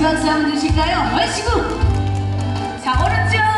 박수 한번 주실까요? 외시고! 자 오른쪽